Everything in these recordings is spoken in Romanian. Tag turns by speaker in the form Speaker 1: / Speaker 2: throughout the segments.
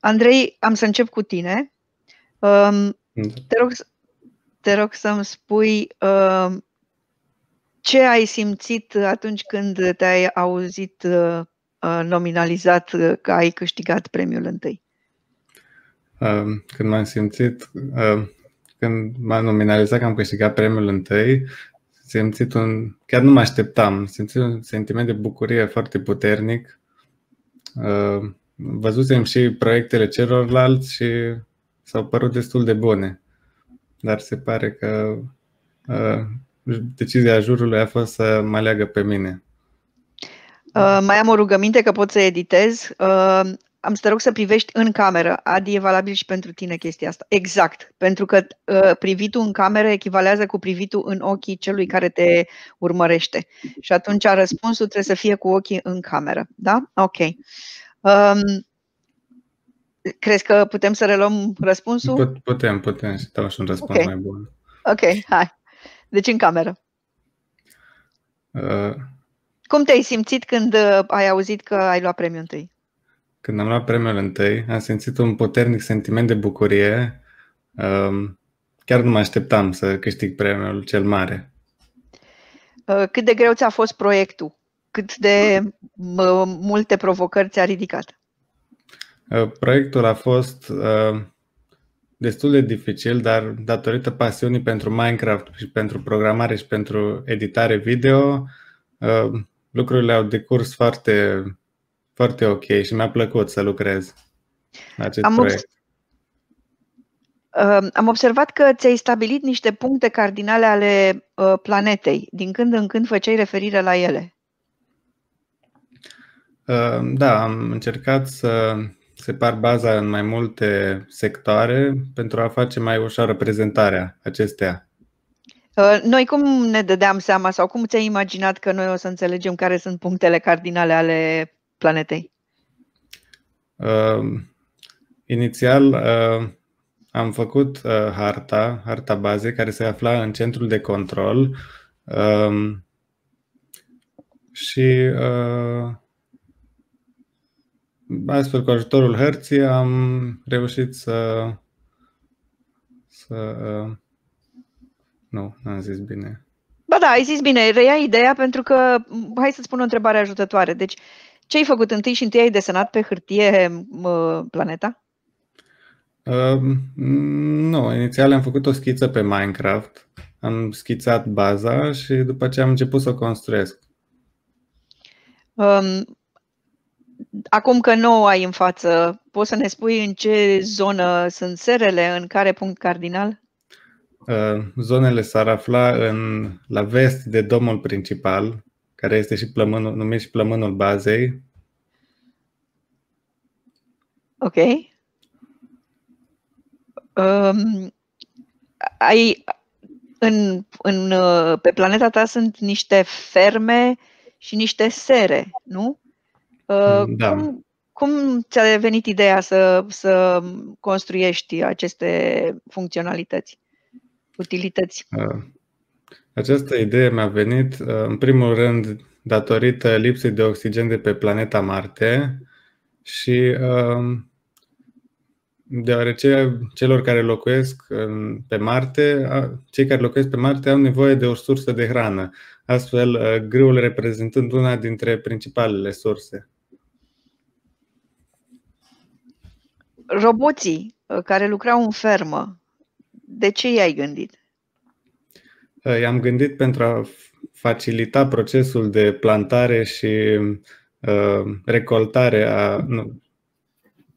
Speaker 1: Andrei, am să încep cu tine. Um, te, rog, te rog să-mi spui uh, ce ai simțit atunci când te-ai auzit uh, nominalizat că ai câștigat premiul întâi?
Speaker 2: Uh, când m-am simțit, uh, când m-am nominalizat că am câștigat premiul întâi, simțit un, chiar nu mă așteptam, simțit un sentiment de bucurie foarte puternic. Uh, văzusem și proiectele celorlalți și s-au părut destul de bune. Dar se pare că uh, decizia jurului a fost să mă aleagă pe mine.
Speaker 1: Uh, mai am o rugăminte că pot să editez. Uh, am să te rog să privești în cameră. Adi, e valabil și pentru tine chestia asta. Exact. Pentru că uh, privitul în cameră echivalează cu privitul în ochii celui care te urmărește. Și atunci răspunsul trebuie să fie cu ochii în cameră. Da? Ok. Um, crezi că putem să reluăm răspunsul?
Speaker 2: Put, putem, putem și dau și un răspuns okay. mai bun.
Speaker 1: Ok, hai. Deci în cameră. Uh, Cum te-ai simțit când uh, ai auzit că ai luat premiul întâi?
Speaker 2: Când am luat premiul întâi, am simțit un puternic sentiment de bucurie. Um, chiar nu mă așteptam să câștig premiul cel mare.
Speaker 1: Uh, cât de greu ți-a fost proiectul? Cât de multe provocări ți-a ridicat?
Speaker 2: Uh, proiectul a fost uh, destul de dificil, dar datorită pasiunii pentru Minecraft și pentru programare și pentru editare video, lucrurile au decurs foarte foarte ok și mi-a plăcut să lucrez la acest am proiect. Obs-
Speaker 1: uh, am observat că ți-ai stabilit niște puncte cardinale ale uh, planetei. Din când în când făceai referire la ele.
Speaker 2: Uh, da, am încercat să separ baza în mai multe sectoare pentru a face mai ușoară prezentarea acestea.
Speaker 1: Uh, noi cum ne dădeam seama sau cum ți-ai imaginat că noi o să înțelegem care sunt punctele cardinale ale planetei?
Speaker 2: Uh, inițial uh, am făcut uh, harta, harta bazei, care se afla în centrul de control uh, și uh, astfel cu ajutorul hărții am reușit să să uh, nu, n-am zis bine.
Speaker 1: Ba da, ai zis bine, reia ideea pentru că, hai să-ți spun o întrebare ajutătoare. Deci, ce ai făcut întâi și întâi ai desenat pe hârtie mă, planeta?
Speaker 2: Uh, nu, inițial am făcut o schiță pe Minecraft. Am schițat baza și după ce am început să o construiesc. Um,
Speaker 1: acum că nu o ai în față, poți să ne spui în ce zonă sunt serele, în care punct cardinal?
Speaker 2: Uh, zonele s-ar afla în, la vest de domul principal, care este și plămânul, numit și plămânul bazei.
Speaker 1: Ok. Um, ai, în, în, pe planeta ta sunt niște ferme și niște sere, nu? Uh, da. Cum, cum ți-a venit ideea să, să construiești aceste funcționalități, utilități? Uh,
Speaker 2: această idee mi-a venit, uh, în primul rând, datorită lipsei de oxigen de pe planeta Marte și uh, deoarece celor care locuiesc pe Marte, cei care locuiesc pe Marte au nevoie de o sursă de hrană, astfel uh, grâul reprezentând una dintre principalele surse.
Speaker 1: Roboții care lucrau în fermă, de ce i-ai gândit?
Speaker 2: I-am gândit pentru a facilita procesul de plantare și uh, recoltare a. Nu,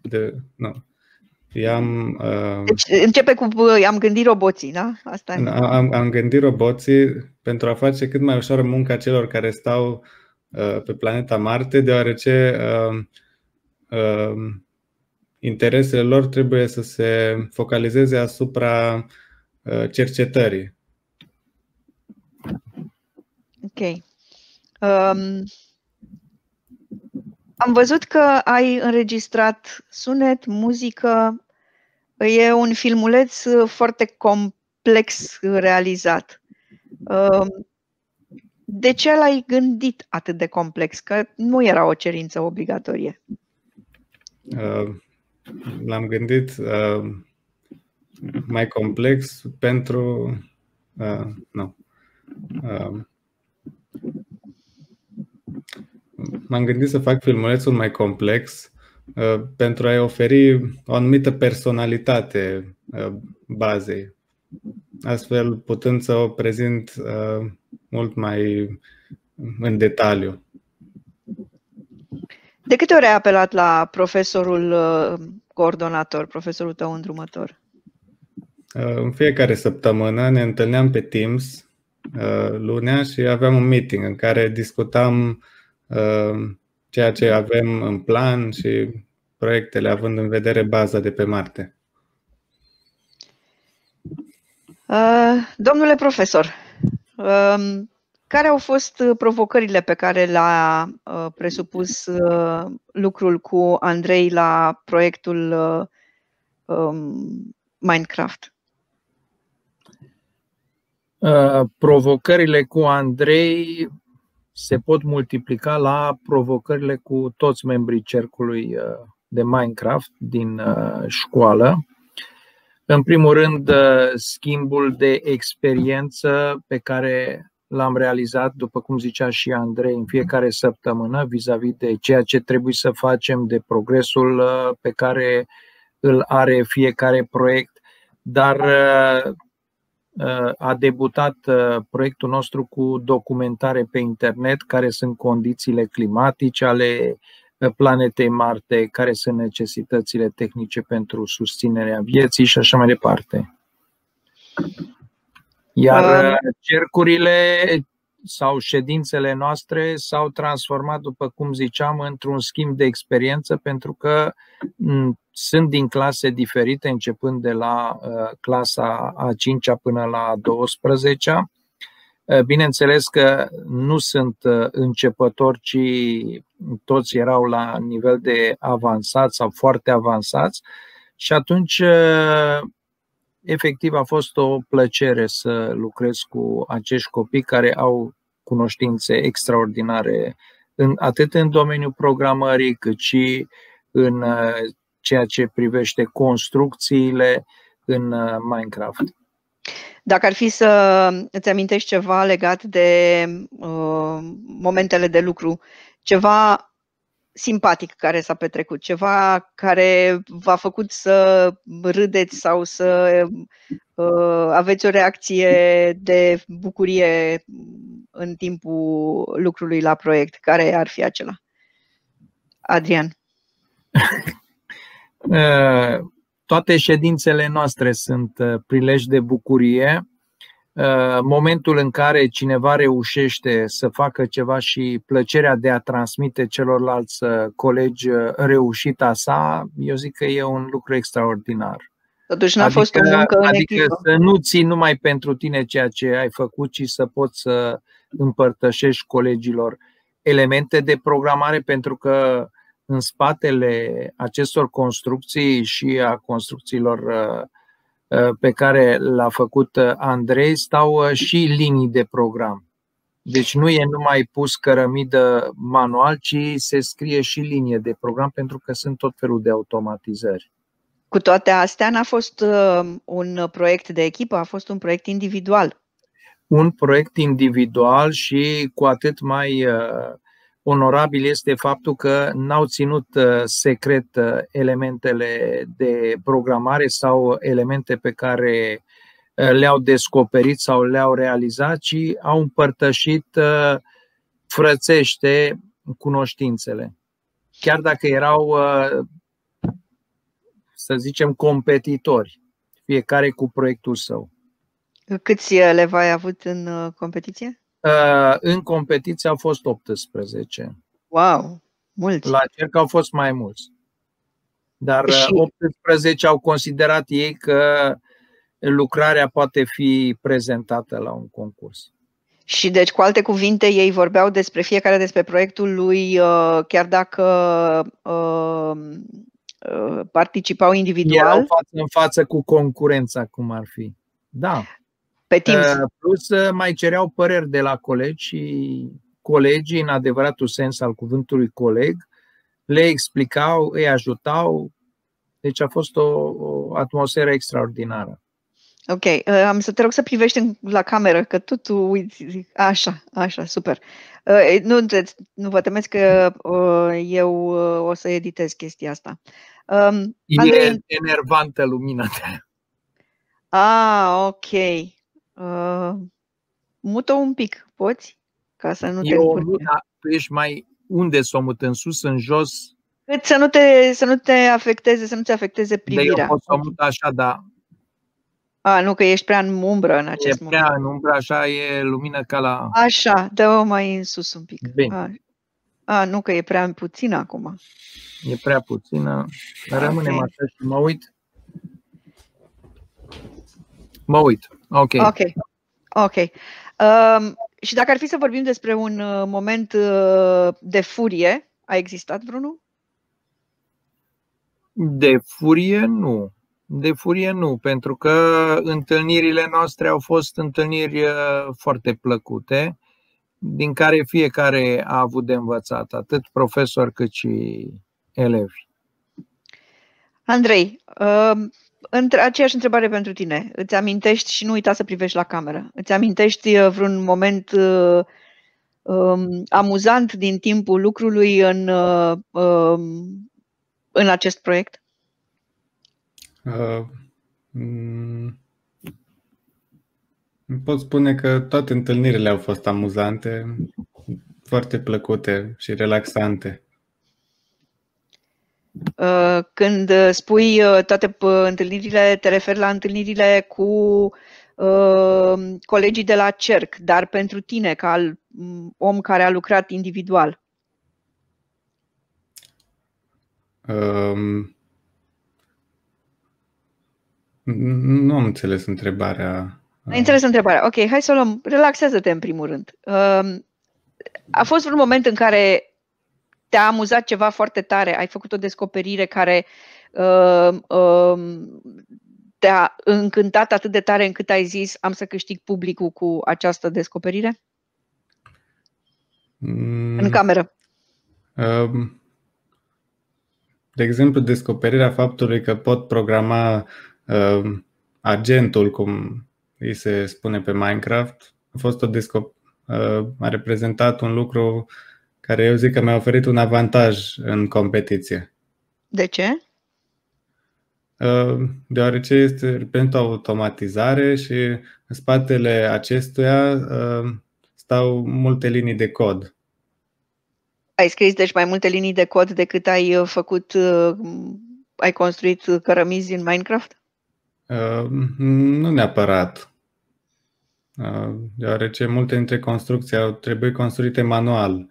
Speaker 2: de, nu. I-am,
Speaker 1: uh, deci începe cu am gândit roboții, da? Asta
Speaker 2: e. Am, am gândit roboții pentru a face cât mai ușoară munca celor care stau uh, pe planeta Marte, deoarece uh, uh, interesele lor trebuie să se focalizeze asupra uh, cercetării
Speaker 1: Ok. Um, am văzut că ai înregistrat sunet, muzică. E un filmuleț foarte complex realizat. Um, de ce l-ai gândit atât de complex? Că nu era o cerință obligatorie.
Speaker 2: Uh, l-am gândit uh, mai complex pentru. Uh, nu. Uh, m-am gândit să fac filmulețul mai complex uh, pentru a-i oferi o anumită personalitate uh, bazei, astfel putând să o prezint uh, mult mai în detaliu.
Speaker 1: De câte ori ai apelat la profesorul coordonator, profesorul tău îndrumător?
Speaker 2: În fiecare săptămână ne întâlneam pe Teams lunea și aveam un meeting în care discutam ceea ce avem în plan și proiectele, având în vedere baza de pe Marte.
Speaker 1: Domnule profesor, care au fost provocările pe care le-a presupus lucrul cu Andrei la proiectul Minecraft?
Speaker 3: Provocările cu Andrei se pot multiplica la provocările cu toți membrii cercului uh, de Minecraft din uh, școală. În primul rând, uh, schimbul de experiență pe care l-am realizat, după cum zicea și Andrei, în fiecare săptămână vis-a-vis de ceea ce trebuie să facem, de progresul pe care îl are fiecare proiect, dar a debutat uh, proiectul nostru cu documentare pe internet, care sunt condițiile climatice ale uh, planetei Marte, care sunt necesitățile tehnice pentru susținerea vieții și așa mai departe. Iar uh, cercurile sau ședințele noastre s-au transformat, după cum ziceam, într-un schimb de experiență, pentru că sunt din clase diferite, începând de la uh, clasa a 5 până la a 12 uh, Bineînțeles că nu sunt uh, începători, ci toți erau la nivel de avansat sau foarte avansați. Și atunci efectiv a fost o plăcere să lucrez cu acești copii care au cunoștințe extraordinare în, atât în domeniul programării cât și în ceea ce privește construcțiile în uh, Minecraft.
Speaker 1: Dacă ar fi să îți amintești ceva legat de uh, momentele de lucru, ceva simpatic care s-a petrecut, ceva care v-a făcut să râdeți sau să uh, aveți o reacție de bucurie în timpul lucrului la proiect, care ar fi acela? Adrian.
Speaker 3: Uh, toate ședințele noastre sunt uh, prilej de bucurie. Uh, momentul în care cineva reușește să facă ceva și plăcerea de a transmite celorlalți colegi reușita sa, eu zic că e un lucru extraordinar.
Speaker 1: Totuși n-a adică, fost o muncă în
Speaker 3: adică echipă. să nu ții numai pentru tine ceea ce ai făcut, ci să poți să împărtășești colegilor elemente de programare, pentru că în spatele acestor construcții și a construcțiilor uh, uh, pe care l-a făcut uh, Andrei stau și linii de program. Deci nu e numai pus cărămidă manual, ci se scrie și linie de program pentru că sunt tot felul de automatizări.
Speaker 1: Cu toate astea, n-a fost un proiect de echipă, a fost un proiect individual.
Speaker 3: Un proiect individual și cu atât mai uh, onorabil este faptul că n-au ținut uh, secret uh, elementele de programare sau elemente pe care uh, le-au descoperit sau le-au realizat, ci au împărtășit frățește cunoștințele. Chiar dacă erau, să zicem, competitori, fiecare cu proiectul său.
Speaker 1: Câți elevi ai avut în competiție?
Speaker 3: Uh, în competiție au fost 18.
Speaker 1: Wow, mulți.
Speaker 3: La cerc au fost mai mulți. Dar și... 18 au considerat ei că lucrarea poate fi prezentată la un concurs.
Speaker 1: Și deci, cu alte cuvinte, ei vorbeau despre fiecare despre proiectul lui, uh, chiar dacă uh, participau individual.
Speaker 3: Erau față în față cu concurența, cum ar fi. Da.
Speaker 1: Pe Teams. Uh,
Speaker 3: plus uh, mai cereau păreri de la colegi și colegii, în adevăratul sens al cuvântului coleg, le explicau, îi ajutau. Deci a fost o, o atmosferă extraordinară.
Speaker 1: Ok, uh, am să te rog să privești în, la cameră, că tu, tu uiți. Așa, așa, super. Uh, nu, nu vă temeți că uh, eu uh, o să editez chestia asta.
Speaker 3: Um, e Andrei... enervantă lumina ta.
Speaker 1: Ah, ok. Uh, mută un pic, poți? Ca să nu
Speaker 3: te o mut, tu ești mai unde să o mut? În sus, în jos?
Speaker 1: Cât să nu te, să nu te afecteze, să nu te afecteze privirea. De
Speaker 3: eu pot să o mut așa, da.
Speaker 1: A, nu, că ești prea în umbră în acest
Speaker 3: e moment. E prea în umbră, așa e lumină ca la...
Speaker 1: Așa, dă-o mai în sus un pic.
Speaker 3: Bine. A,
Speaker 1: a nu, că e prea puțină acum.
Speaker 3: E prea puțină, dar rămânem okay. așa și mă uit. Mă uit. Ok.
Speaker 1: Ok. Ok. Um, și dacă ar fi să vorbim despre un uh, moment uh, de furie, a existat vreunul?
Speaker 3: De furie, nu. De furie nu, pentru că întâlnirile noastre au fost întâlniri uh, foarte plăcute, din care fiecare a avut de învățat, atât profesor cât și elevi.
Speaker 1: Andrei, um, între, aceeași întrebare pentru tine. Îți amintești și nu uita să privești la cameră. Îți amintești uh, vreun moment uh, um, amuzant din timpul lucrului în, uh, um, în acest proiect? Uh,
Speaker 2: mm, pot spune că toate întâlnirile au fost amuzante, foarte plăcute și relaxante.
Speaker 1: Uh, când uh, spui uh, toate întâlnirile, te referi la întâlnirile cu colegii de la CERC, dar pentru tine, ca om care a lucrat individual? Um,
Speaker 2: nu am înțeles întrebarea.
Speaker 1: Ai înțeles întrebarea. Ok, hai să o luăm. Relaxează-te în primul rând. Um, a fost un moment în care te-a amuzat ceva foarte tare, ai făcut o descoperire care uh, uh, te-a încântat atât de tare încât ai zis am să câștig publicul cu această descoperire? Mm. În cameră. Uh,
Speaker 2: de exemplu, descoperirea faptului că pot programa uh, agentul, cum îi se spune pe Minecraft, a fost o descoperire. Uh, a reprezentat un lucru uh, care eu zic că mi-a oferit un avantaj în competiție.
Speaker 1: De ce?
Speaker 2: Uh, deoarece este, reprezintă o automatizare și în spatele acestuia uh, stau multe linii de cod.
Speaker 1: Ai scris deci mai multe linii de cod decât ai uh, făcut, ai construit cărămizi în Minecraft?
Speaker 2: Nu neapărat. Deoarece multe dintre construcții au trebuit construite manual.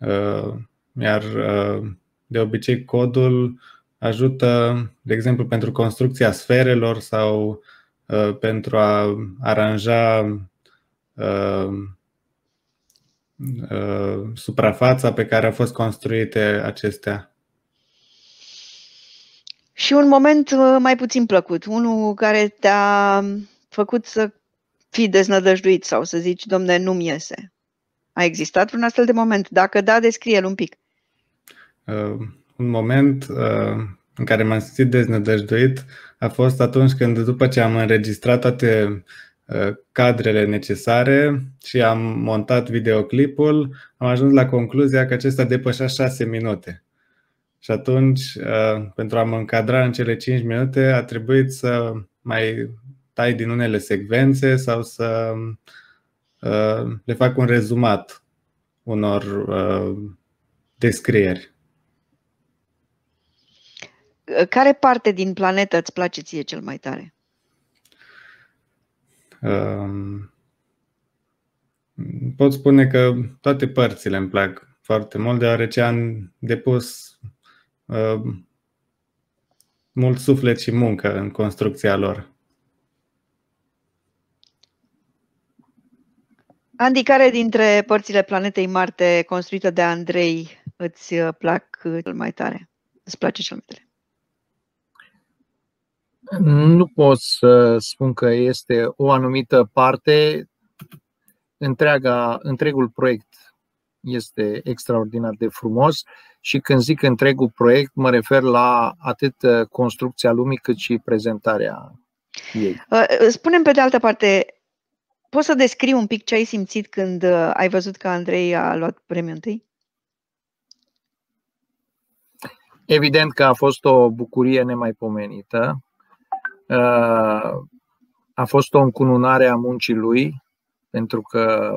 Speaker 2: Uh, iar uh, de obicei codul ajută, de exemplu, pentru construcția sferelor sau uh, pentru a aranja suprafața pe care au fost construite acestea.
Speaker 1: Și un moment mai puțin plăcut, unul care te-a făcut să fii deznădăjduit sau să zici, domne, nu-mi iese. A existat un astfel de moment? Dacă da, descrie-l un pic.
Speaker 2: Uh, un moment uh, în care m-am simțit deznădăjduit a fost atunci când, după ce am înregistrat toate uh, cadrele necesare și am montat videoclipul, am ajuns la concluzia că acesta depășea 6 minute. Și atunci, uh, pentru a mă încadra în cele 5 minute, a trebuit să mai tai din unele secvențe sau să Uh, le fac un rezumat unor uh, descrieri.
Speaker 1: Care parte din planetă îți place ție cel mai tare?
Speaker 2: Um, pot spune că toate părțile îmi plac foarte mult, deoarece am depus uh, mult suflet și muncă în construcția lor.
Speaker 1: Andy, care dintre părțile planetei Marte construită de Andrei îți uh, plac cel mai tare? Îți place cel mai tare?
Speaker 3: Nu pot să spun că este o anumită parte. Întreaga, întregul proiect este extraordinar de frumos și când zic întregul proiect, mă refer la atât construcția lumii cât și prezentarea ei.
Speaker 1: Spunem pe de altă parte, poți să descrii un pic ce ai simțit când ai văzut că Andrei a luat premiul întâi?
Speaker 3: Evident că a fost o bucurie nemaipomenită. Uh, a fost o încununare a muncii lui, pentru că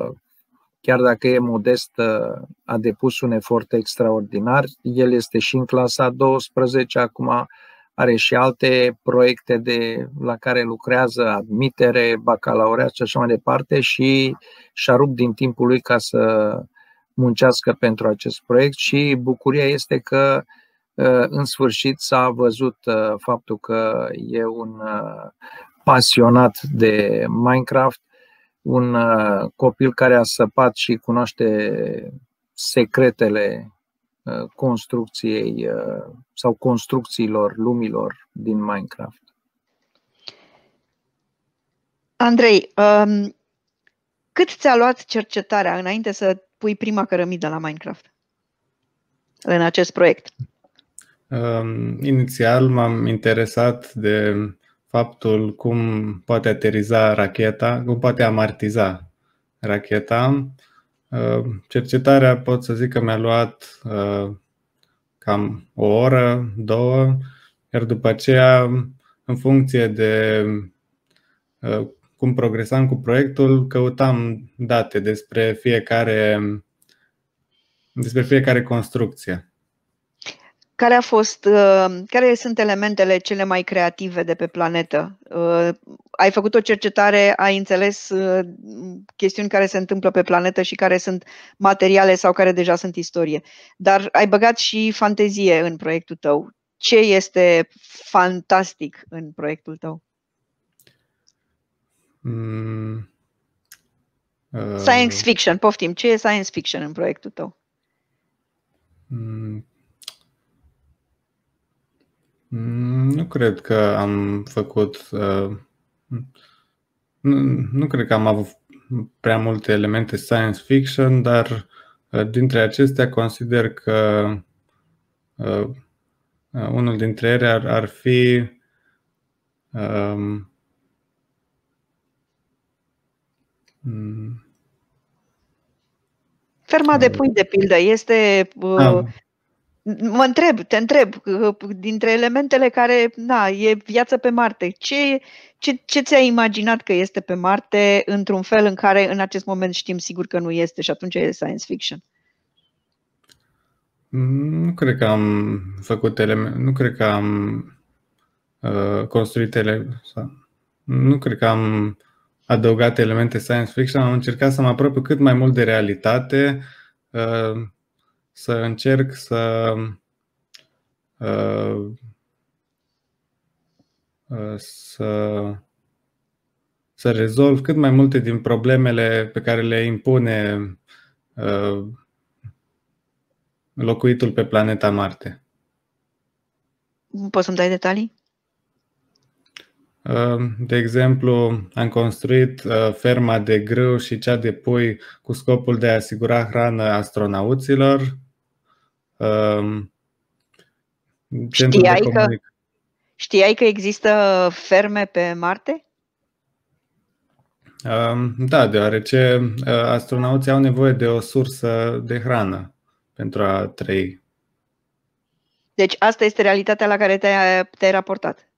Speaker 3: chiar dacă e modest, uh, a depus un efort extraordinar. El este și în clasa 12, acum are și alte proiecte de, la care lucrează, admitere, bacalaureat și așa mai departe și și-a rupt din timpul lui ca să muncească pentru acest proiect și bucuria este că uh, Uh, în sfârșit s-a văzut uh, faptul că e un uh, pasionat de Minecraft, un copil care a săpat și cunoaște secretele construcției sau construcțiilor lumilor din Minecraft.
Speaker 1: Andrei, um, cât ți-a luat cercetarea înainte să pui prima cărămidă la Minecraft? În acest proiect?
Speaker 2: Inițial m-am interesat de faptul cum poate ateriza racheta, cum poate amartiza racheta. Cercetarea pot să zic că mi-a luat cam o oră, două, iar după aceea, în funcție de cum progresam cu proiectul, căutam date despre fiecare, despre fiecare construcție.
Speaker 1: Care, a fost, uh, care sunt elementele cele mai creative de pe planetă? Uh, ai făcut o cercetare, ai înțeles uh, chestiuni care se întâmplă pe planetă și care sunt materiale sau care deja sunt istorie. Dar ai băgat și fantezie în proiectul tău. Ce este fantastic în proiectul tău? Mm, uh, science fiction, poftim. Ce e science fiction în proiectul tău? Mm,
Speaker 2: Mm, nu cred că am făcut. Uh, nu, nu cred că am avut prea multe elemente science fiction, dar uh, dintre acestea consider că uh, uh, unul dintre ele ar, ar fi um,
Speaker 1: Ferma de pui, de pildă, este uh, Mă întreb, te întreb, dintre elementele care, na, e viață pe Marte, ce, ce, ce ți-ai imaginat că este pe Marte într-un fel în care în acest moment știm sigur că nu este și atunci e science fiction?
Speaker 2: Nu cred că am făcut elemente, nu cred că am uh, construit elemente, nu cred că am adăugat elemente science fiction, am încercat să mă apropiu cât mai mult de realitate, uh, să încerc să uh, uh, să să rezolv cât mai multe din problemele pe care le impune uh, locuitul pe planeta Marte.
Speaker 1: Poți să-mi dai detalii?
Speaker 2: De exemplu, am construit ferma de grâu și cea de pui cu scopul de a asigura hrană astronauților.
Speaker 1: Um, știai, că, știai că există ferme pe Marte?
Speaker 2: Um, da, deoarece uh, astronauții au nevoie de o sursă de hrană pentru a trăi.
Speaker 1: Deci asta este realitatea la care te-ai, te raportat.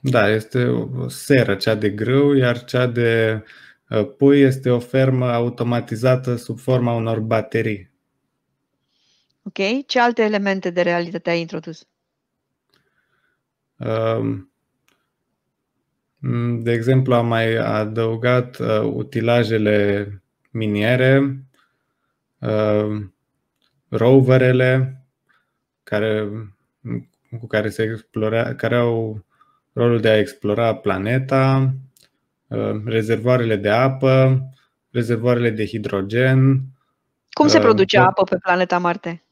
Speaker 2: Da, este o seră, cea de grâu, iar cea de uh, pui este o fermă automatizată sub forma unor baterii.
Speaker 1: Ok? Ce alte elemente de realitate ai introdus? Um,
Speaker 2: de exemplu, am mai adăugat uh, utilajele miniere, uh, roverele care, cu care se explora, care au rolul de a explora planeta, uh, rezervoarele de apă, rezervoarele de hidrogen.
Speaker 1: Cum se uh, produce uh, apă pe planeta Marte?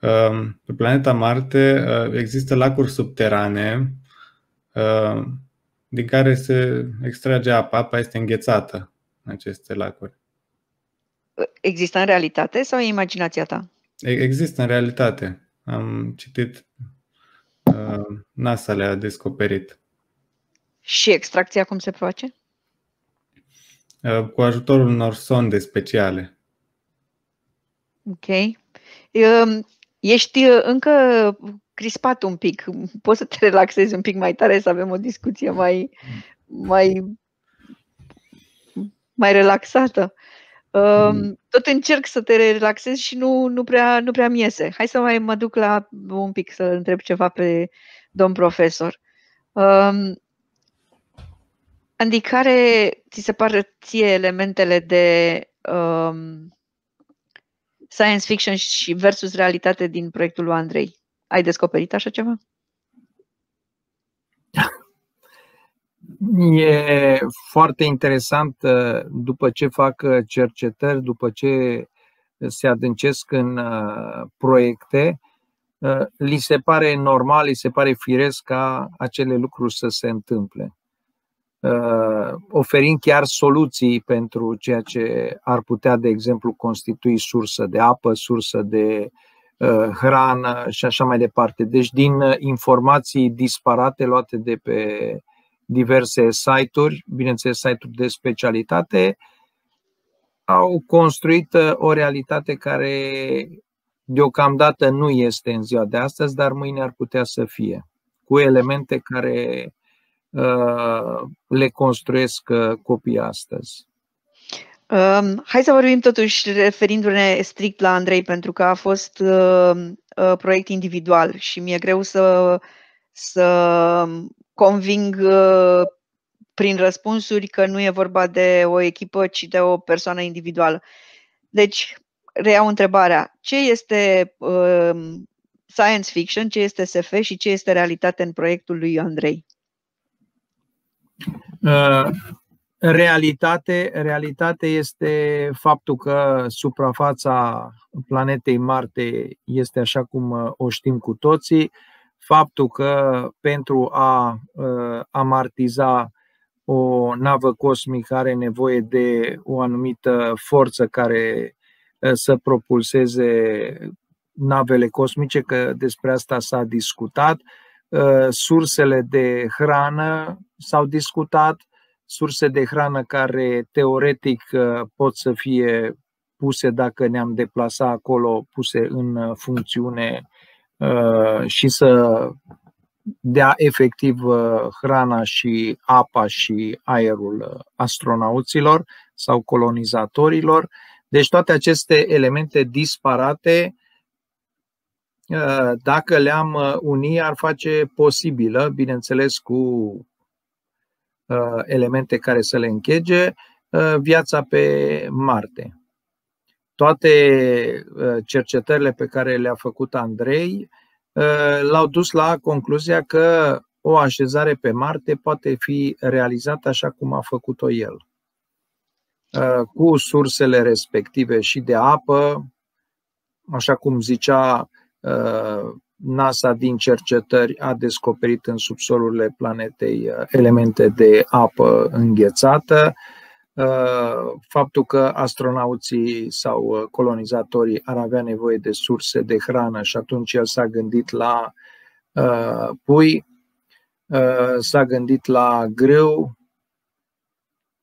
Speaker 2: Ehm, pe planeta Marte eh, există lacuri subterane ehm, din care se extrage apa. Apa este înghețată în aceste lacuri.
Speaker 1: Există în realitate sau e imaginația ta?
Speaker 2: Există în realitate. Am citit, NASA le-a descoperit.
Speaker 1: Și extracția cum se face?
Speaker 2: Cu ajutorul unor sonde speciale.
Speaker 1: Ok. Ești încă crispat un pic. Poți să te relaxezi un pic mai tare, să avem o discuție mai, mai, mai relaxată. Mm. Tot încerc să te relaxezi și nu, nu, prea, nu prea mi iese. Hai să mai mă duc la un pic să întreb ceva pe domn profesor. Um, Andy, care ți se pare ție elementele de um, science fiction și versus realitate din proiectul lui Andrei? Ai descoperit așa ceva?
Speaker 3: E foarte interesant uh, după ce fac uh, cercetări, după ce se adâncesc în uh, proiecte, li se pare normal, li se pare firesc ca acele lucruri să se întâmple. Oferind chiar soluții pentru ceea ce ar putea, de exemplu, constitui sursă de apă, sursă de hrană și așa mai departe. Deci, din informații disparate luate de pe diverse site-uri, bineînțeles site-uri de specialitate, au construit uh, o realitate care deocamdată nu este în ziua de astăzi, dar mâine ar putea să fie, cu elemente care uh, le construiesc uh, copiii astăzi.
Speaker 1: Um, hai să vorbim totuși referindu-ne strict la Andrei, pentru că a fost uh, uh, proiect individual și mi-e greu să, să conving uh, prin răspunsuri că nu e vorba de o echipă, ci de o persoană individuală. Deci, reiau întrebarea. Ce este uh, science fiction, ce este SF și ce este realitate în proiectul lui Andrei?
Speaker 3: Uh, realitate, realitate este faptul că suprafața planetei Marte este așa cum uh, o știm cu toții faptul că pentru a uh, amartiza o navă cosmică are nevoie de o anumită forță care uh, să propulseze navele cosmice, că despre asta s-a discutat. Uh, sursele de hrană s-au discutat, surse de hrană care teoretic pot să fie puse dacă ne-am deplasat acolo, puse în funcțiune Uh, și să dea efectiv uh, hrana și apa și aerul uh, astronauților sau colonizatorilor. Deci toate aceste elemente disparate, dacă le-am uni, ar face posibilă, bineînțeles cu elemente care să le închege, viața pe Marte. Toate uh, cercetările pe care le-a făcut Andrei uh, l-au dus la concluzia că o așezare pe Marte poate fi realizată așa cum a făcut-o el, uh, cu sursele respective și de apă, așa cum zicea NASA din cercetări a descoperit în subsolurile planetei elemente de apă înghețată, Uh, faptul că astronauții sau uh, colonizatorii ar avea nevoie de surse de hrană și atunci el s-a gândit la uh, pui, s-a gândit la grâu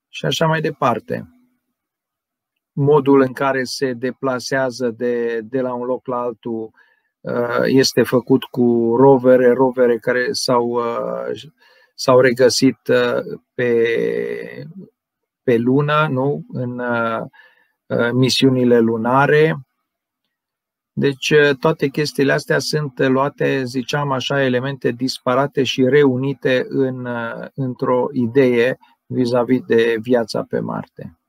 Speaker 3: și așa mai departe. Modul în care se deplasează de, de la un loc la altul este făcut cu rovere, rovere care s-au, s-au regăsit pe pe lună, nu? în uh, uh, misiunile lunare. Deci uh, toate chestiile astea sunt luate, ziceam așa, elemente disparate și reunite în, într-o idee vis-a-vis de viața pe Marte.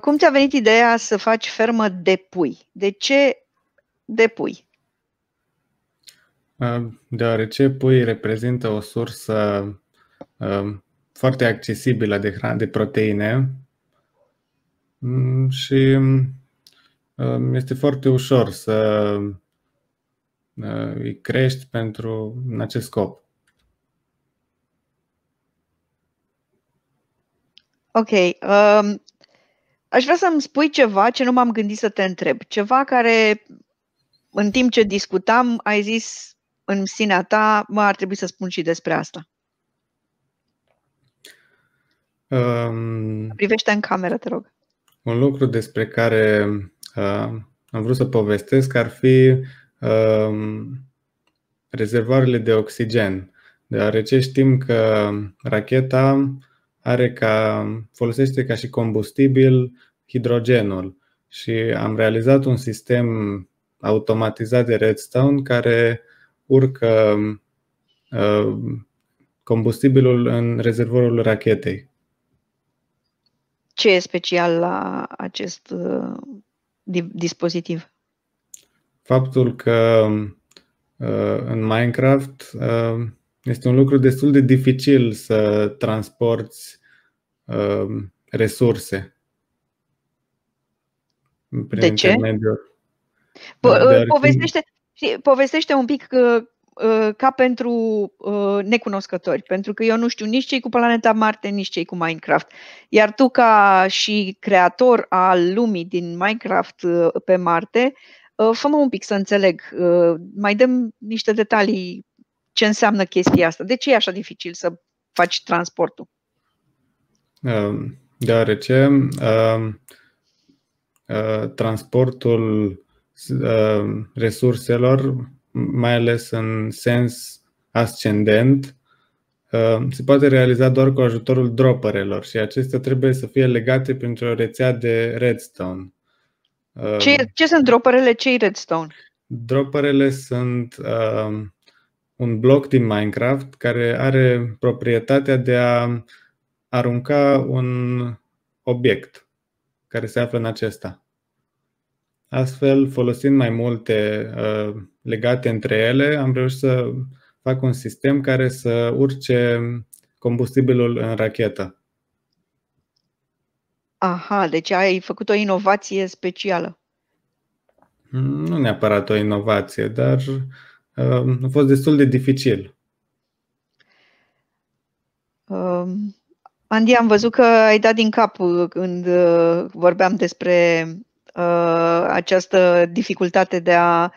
Speaker 1: Cum ți-a venit ideea să faci fermă de pui? De ce de pui?
Speaker 2: Uh, deoarece pui reprezintă o sursă uh, foarte accesibilă de, de proteine mm, și este foarte ușor să îi crești pentru în acest scop.
Speaker 1: Ok. Um, aș vrea să-mi spui ceva ce nu m-am gândit să te întreb. Ceva care, în timp ce discutam, ai zis în sinea ta, mă, ar trebui să spun și despre asta. Um, Privește în cameră, te rog.
Speaker 2: Un lucru despre care uh, am vrut să povestesc ar fi uh, rezervoarele de oxigen, deoarece știm că racheta are ca, folosește ca și combustibil hidrogenul și am realizat un sistem automatizat de Redstone care urcă uh, combustibilul în rezervorul rachetei.
Speaker 1: Ce e special la acest uh, dispozitiv?
Speaker 2: Faptul că uh, în Minecraft uh, este un lucru destul de dificil să transporti uh, resurse.
Speaker 1: Prin de ce? Po- povestește, povestește un pic uh, uh, ca pentru uh, necunoscători, pentru că eu nu știu nici cei cu planeta Marte, nici cei cu Minecraft. Iar tu, ca și creator al lumii din Minecraft uh, pe Marte, uh, fă-mă un pic să înțeleg. Uh, mai dăm niște detalii ce înseamnă chestia asta. De ce e așa dificil să faci transportul?
Speaker 2: Um, deoarece um, uh, transportul uh, resurselor, mai ales în sens ascendent, uh, se poate realiza doar cu ajutorul dropperelor și acestea trebuie să fie legate printr-o rețea de redstone.
Speaker 1: Ce, ce sunt dropperele? Ce redstone?
Speaker 2: Dropperele sunt uh, un bloc din Minecraft care are proprietatea de a arunca un obiect care se află în acesta. Astfel, folosind mai multe uh, legate între ele, am reușit să fac un sistem care să urce combustibilul în rachetă.
Speaker 1: Aha, deci ai făcut o inovație specială.
Speaker 2: Nu neapărat o inovație, dar a fost destul de dificil.
Speaker 1: Um, Andy, am văzut că ai dat din cap când uh, vorbeam despre uh, această dificultate de a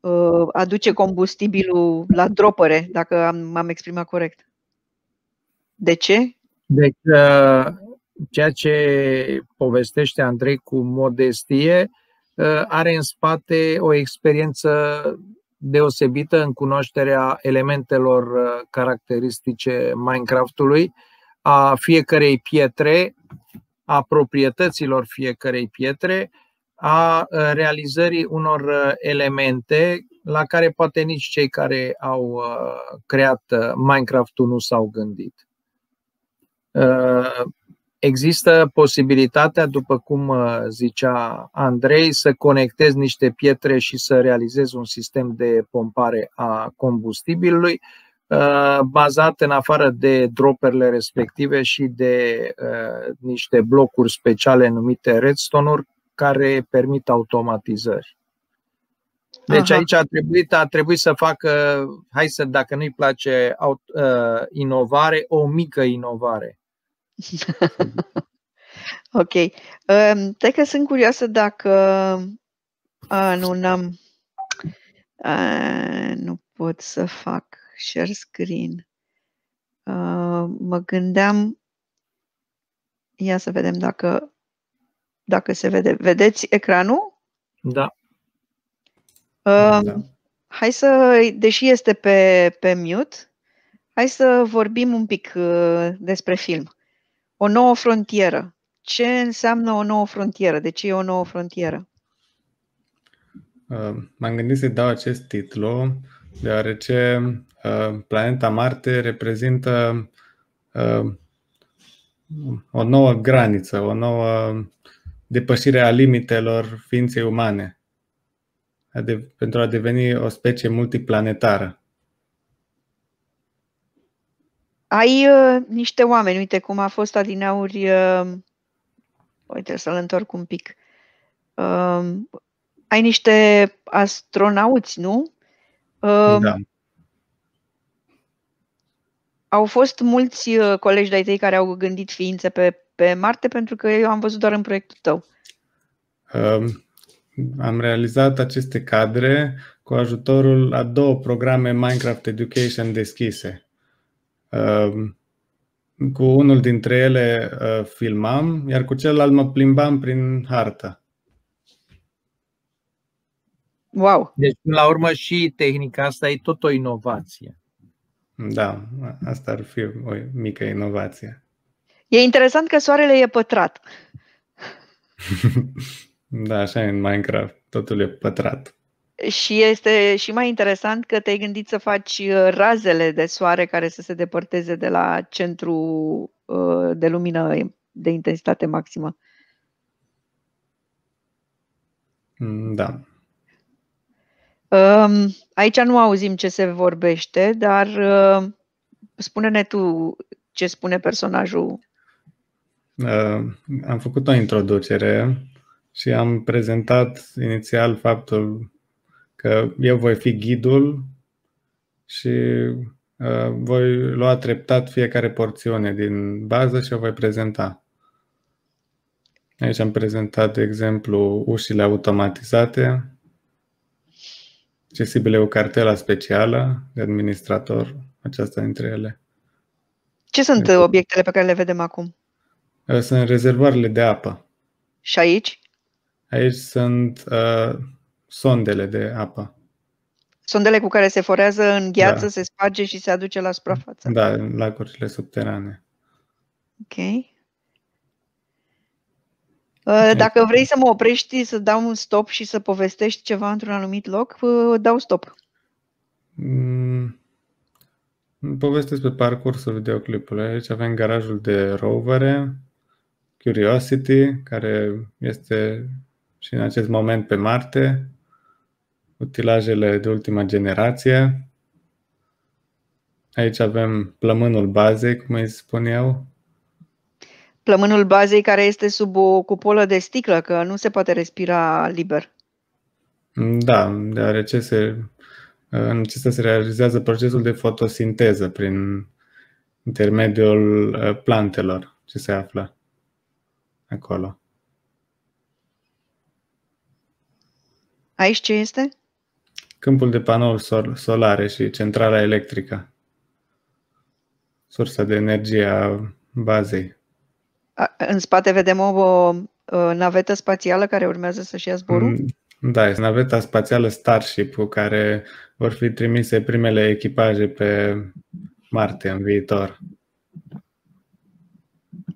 Speaker 1: uh, aduce combustibilul la dropere, dacă am, m-am exprimat corect. De ce?
Speaker 3: Deci, uh, ceea ce povestește Andrei cu modestie uh, are în spate o experiență deosebită în cunoașterea elementelor uh, caracteristice Minecraftului, a fiecarei pietre, a proprietăților fiecarei pietre, a uh, realizării unor uh, elemente la care poate nici cei care au creat Minecraft-ul nu s-au gândit. Există posibilitatea, după cum uh, zicea Andrei, să conectezi niște pietre și să realizezi un sistem de pompare a combustibilului uh, bazat în afară de droperele respective și de uh, niște blocuri speciale numite redstone-uri care permit automatizări. Deci Aha. aici a trebuit, a trebuit să facă, hai să, dacă nu-i place inovare, o mică inovare
Speaker 1: ok. Um, te că sunt curioasă dacă... A, nu, n-am... A, nu pot să fac share screen. A, mă gândeam... Ia să vedem dacă, dacă se vede. Vedeți ecranul?
Speaker 3: Da.
Speaker 1: Uh, da. Hai să, deși este pe, pe mute, hai să vorbim un pic uh, despre film. O nouă frontieră. Ce înseamnă o nouă frontieră? De ce e o nouă frontieră?
Speaker 2: Uh, m-am gândit să dau acest titlu, deoarece uh, planeta Marte reprezintă uh, o nouă graniță, o nouă depășire a limitelor ființei umane, pentru a deveni o specie multiplanetară.
Speaker 1: Ai uh, niște oameni, uite cum a fost adineauri, uh, uite să-l întorc un pic, uh, ai niște astronauți, nu?
Speaker 2: Da.
Speaker 1: Au fost mulți uh, colegi de-ai tăi care au gândit ființe pe, pe Marte, pentru că eu am văzut doar în proiectul tău.
Speaker 2: Um, am realizat aceste cadre cu ajutorul a două programe Minecraft Education deschise. Um, cu unul dintre ele uh, filmam, iar cu celălalt mă plimbam prin hartă.
Speaker 1: Wow!
Speaker 3: Deci, la urmă, și tehnica asta e tot o inovație.
Speaker 2: Da, asta ar fi o mică inovație.
Speaker 1: E interesant că soarele e pătrat.
Speaker 2: da, așa e în Minecraft, totul e pătrat.
Speaker 1: Și este și mai interesant că te-ai gândit să faci uh, razele de soare care să se depărteze de la centru uh, de lumină de intensitate maximă.
Speaker 2: Mm, da.
Speaker 1: Um, aici nu auzim ce se vorbește, dar uh, spune-ne tu ce spune personajul.
Speaker 2: Am făcut o introducere și am prezentat inițial faptul că eu voi fi ghidul și uh, voi lua treptat fiecare porțiune din bază și o voi prezenta. Aici am prezentat, de exemplu, ușile automatizate, accesibile cu cartela specială de administrator, aceasta dintre ele.
Speaker 1: Ce sunt deci, obiectele pe care le vedem acum?
Speaker 2: Uh, sunt rezervoarele de apă.
Speaker 1: Și aici?
Speaker 2: Aici sunt uh, sondele de apă.
Speaker 1: Sondele cu care se forează în gheață, da. se sparge și se aduce la suprafață.
Speaker 2: Da, în lacurile subterane.
Speaker 1: Ok. Uh, dacă vrei să mă oprești, să dau un stop și să povestești ceva într-un anumit loc, uh, dau stop.
Speaker 2: Mm, povestesc pe parcursul videoclipului. Aici avem garajul de rovere, Curiosity, care este și în acest moment pe Marte, utilajele de ultima generație. Aici avem plămânul bazei, cum îi spun eu.
Speaker 1: Plămânul bazei care este sub o cupolă de sticlă, că nu se poate respira liber.
Speaker 2: Da, deoarece se, în acesta se realizează procesul de fotosinteză prin intermediul uh, plantelor ce se află acolo.
Speaker 1: Aici ce este?
Speaker 2: Câmpul de panouri solare și centrala electrică. Sursa de energie a bazei.
Speaker 1: A, în spate vedem o, o, o navetă spațială care urmează să-și ia zborul?
Speaker 2: Mm, da, este naveta spațială Starship cu care vor fi trimise primele echipaje pe Marte în viitor.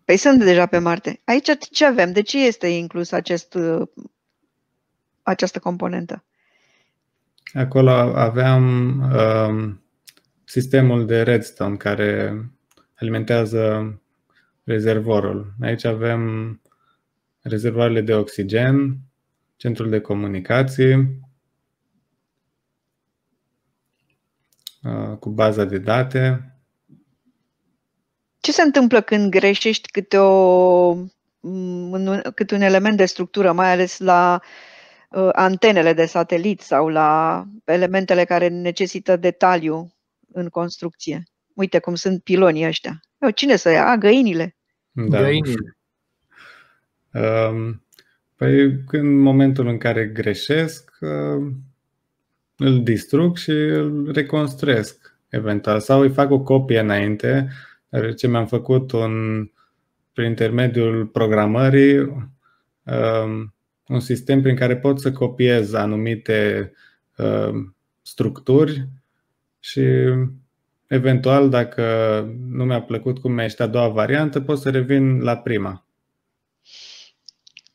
Speaker 1: Păi sunt deja pe Marte. Aici ce avem? De ce este inclus acest, această componentă?
Speaker 2: Acolo aveam um, sistemul de redstone care alimentează rezervorul. Aici avem rezervoarele de oxigen, centrul de comunicații, uh, cu baza de date.
Speaker 1: Ce se întâmplă când greșești câte, o, câte un element de structură, mai ales la uh, antenele de satelit sau la elementele care necesită detaliu în construcție? Uite cum sunt pilonii ăștia. Eu, cine să ia? A, găinile.
Speaker 3: Da. Găinile.
Speaker 2: Um, păi în momentul în care greșesc, uh, îl distrug și îl reconstruiesc eventual. Sau îi fac o copie înainte, ce mi-am făcut un, prin intermediul programării um, un sistem prin care pot să copiez anumite um, structuri și Eventual, dacă nu mi-a plăcut cum mi-a a doua variantă, pot să revin la prima.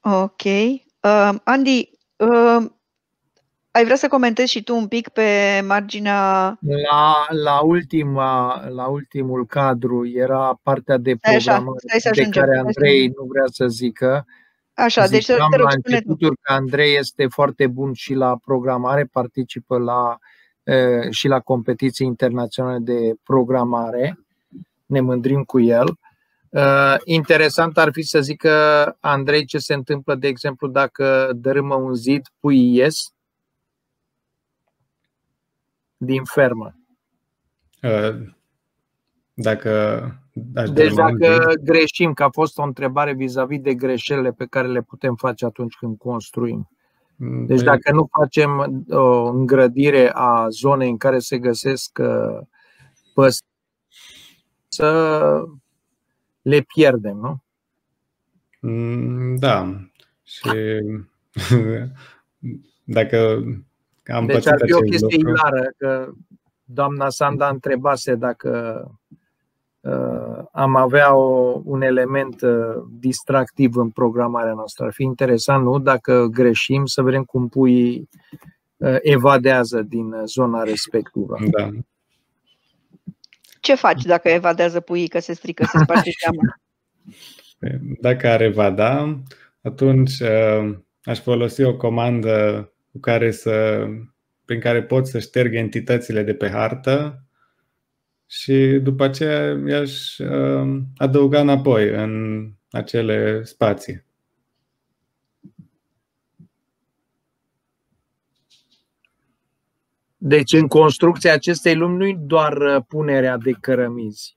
Speaker 1: Ok. Uh, Andy, uh, ai vrea să comentezi și tu un pic pe marginea...
Speaker 3: La, la, ultima, la ultimul cadru era partea de programare de care Andrei nu vrea să zică.
Speaker 1: Așa, deci să te rog, la
Speaker 3: că Andrei este foarte bun și la programare, participă la și la competiții internaționale de programare. Ne mândrim cu el. Interesant ar fi să zică, Andrei, ce se întâmplă, de exemplu, dacă dărâmă un zid, pui yes? din fermă.
Speaker 2: Dacă
Speaker 3: aș deci dacă greșim, că a fost o întrebare vis-a-vis de greșelile pe care le putem face atunci când construim. Mm, deci păi- dacă nu facem o îngrădire a zonei în care se găsesc uh, păsări, să le pierdem, nu?
Speaker 2: Mm, da. Și dacă am
Speaker 3: deci ar fi o chestie lucru... hilară, că doamna Sanda întrebase dacă uh, am avea o, un element uh, distractiv în programarea noastră. Ar fi interesant, nu? Dacă greșim, să vedem cum pui uh, evadează din zona respectivă.
Speaker 2: Da.
Speaker 1: Ce faci dacă evadează puii că se strică, se sparge geama?
Speaker 2: Dacă ar evada, atunci uh, aș folosi o comandă cu care să, prin care pot să șterg entitățile de pe hartă și după aceea i-aș uh, adăuga înapoi în acele spații.
Speaker 3: Deci în construcția acestei lumi nu e doar uh, punerea de cărămizi,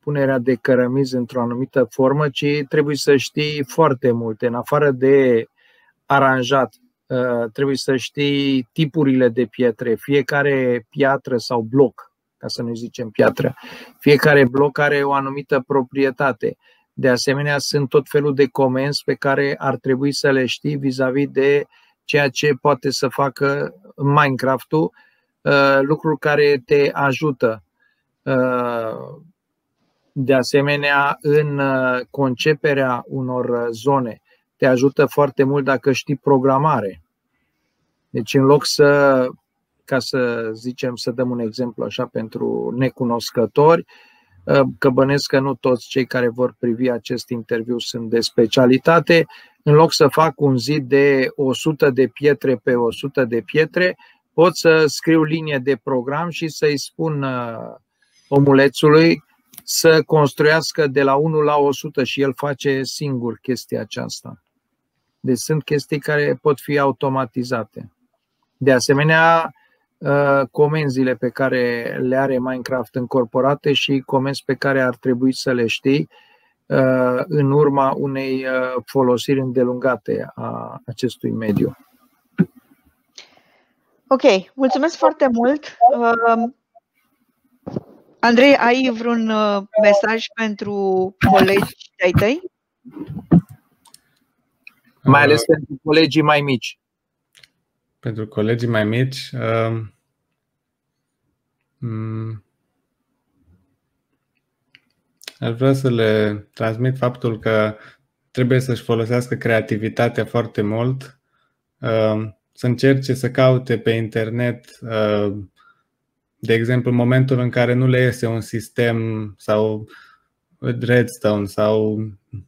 Speaker 3: punerea de cărămizi într-o anumită formă, ci trebuie să știi foarte multe. În afară de aranjat, uh, trebuie să știi tipurile de pietre, fiecare piatră sau bloc, ca să nu zicem piatră, fiecare bloc are o anumită proprietate. De asemenea, sunt tot felul de comenzi pe care ar trebui să le știi vis-a-vis de ceea ce poate să facă Minecraft-ul, uh, lucruri care te ajută uh, de asemenea în conceperea unor zone te ajută foarte mult dacă știi programare. Deci în loc să, ca să zicem, să dăm un exemplu așa pentru necunoscători, ă, că bănesc că nu toți cei care vor privi acest interviu sunt de specialitate, în loc să fac un zid de 100 de pietre pe 100 de pietre, pot să scriu linie de program și să-i spun ă, omulețului să construiască de la 1 la 100 și el face singur chestia aceasta. Deci sunt chestii care pot fi automatizate. De asemenea, uh, comenzile pe care le are Minecraft încorporate și comenzi pe care ar trebui să le știi uh, în urma unei uh, folosiri îndelungate a acestui mediu.
Speaker 1: Ok, mulțumesc foarte mult. Andrei, ai vreun mesaj pentru colegi ai tăi?
Speaker 3: Mai ales uh, pentru colegii mai mici.
Speaker 2: Pentru colegii mai mici, uh, um, aș vrea să le transmit faptul că trebuie să-și folosească creativitatea foarte mult, uh, să încerce să caute pe internet, uh, de exemplu, în momentul în care nu le iese un sistem sau Redstone sau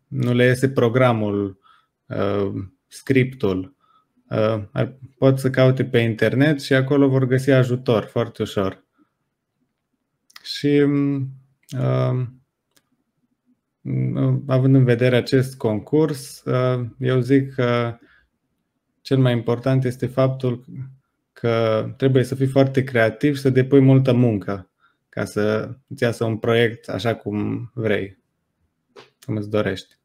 Speaker 2: nu le iese programul Uh, scriptul, uh, pot să caute pe internet și acolo vor găsi ajutor foarte ușor. Și uh, având în vedere acest concurs, eu zic că cel mai important este faptul că trebuie să fii foarte creativ și să depui multă muncă ca să îți iasă un proiect așa cum vrei, cum îți dorești.